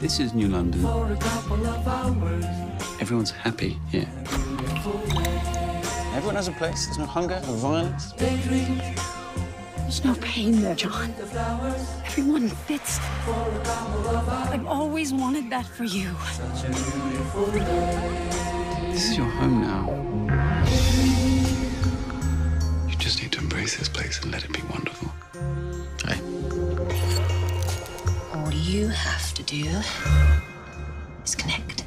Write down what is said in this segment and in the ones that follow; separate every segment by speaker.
Speaker 1: This is New London. Everyone's happy here.
Speaker 2: Everyone has a place. There's no hunger, no violence.
Speaker 3: There's no pain there, John. Everyone fits. I've always wanted that for you.
Speaker 1: This is your home now. You just need to embrace this place and let it be wonderful.
Speaker 2: Hey.
Speaker 4: All you have to do is connect.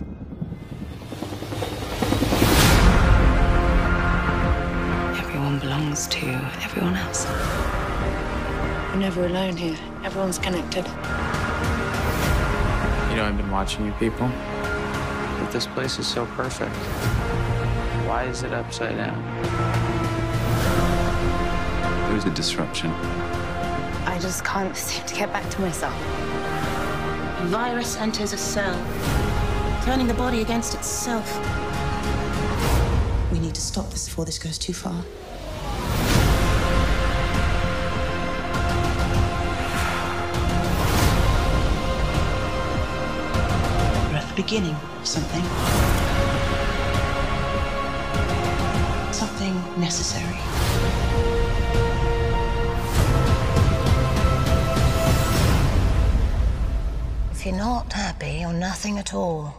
Speaker 3: Everyone belongs to everyone else.
Speaker 5: You're never alone here. Everyone's connected.
Speaker 2: You know, I've been watching you people. But this place is so perfect. Why is it upside down?
Speaker 1: There was a disruption.
Speaker 5: I just can't seem to get back to myself.
Speaker 4: A virus enters a cell, turning the body against itself. We need to stop this before this goes too far. We're at the beginning of something. Something necessary. You're not happy, you're nothing at all.